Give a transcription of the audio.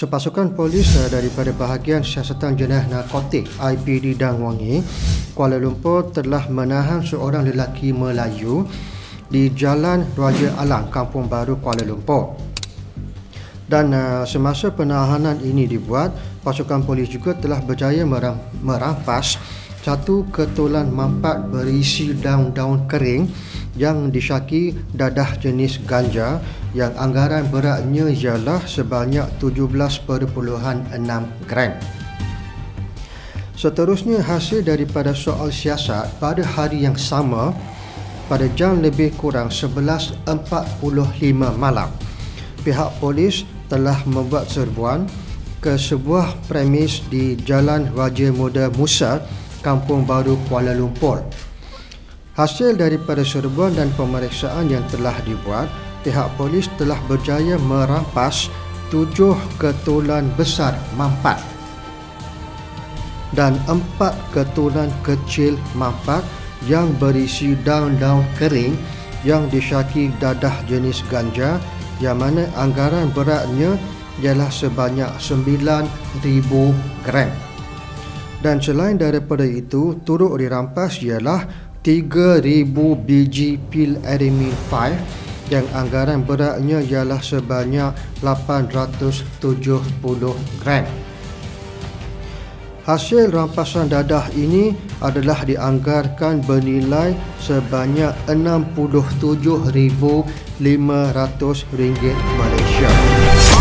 Sepasukan polis uh, daripada bahagian siasatan jenayah narkotik IPD Dang Wangi, Kuala Lumpur telah menahan seorang lelaki Melayu di Jalan Raja Alang, Kampung Baru, Kuala Lumpur. Dan uh, semasa penahanan ini dibuat, pasukan polis juga telah berjaya merampas satu ketulan mampat berisi daun-daun kering yang disyaki dadah jenis ganja yang anggaran beratnya ialah sebanyak 17.6 gram. Seterusnya hasil daripada soal siasat pada hari yang sama pada jam lebih kurang 11.45 malam pihak polis telah membuat serbuan ke sebuah premis di Jalan Raja Muda Musa, Kampung Baru Kuala Lumpur Hasil daripada serbuan dan pemeriksaan yang telah dibuat, pihak polis telah berjaya merampas tujuh ketulan besar mampat dan empat ketulan kecil mampat yang berisi daun-daun kering yang disyaki dadah jenis ganja yang mana anggaran beratnya ialah sebanyak 9,000 gram. Dan selain daripada itu, turut dirampas ialah 3000 biji pil Aramin 5 yang anggaran beratnya ialah sebanyak 870 gram. Hasil rampasan dadah ini adalah dianggarkan bernilai sebanyak RM67,500 Malaysia.